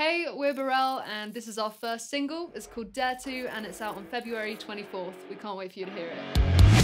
Hey, we're BXRRELL, and this is our first single. It's called Dare To, and it's out on February 24th. We can't wait for you to hear it.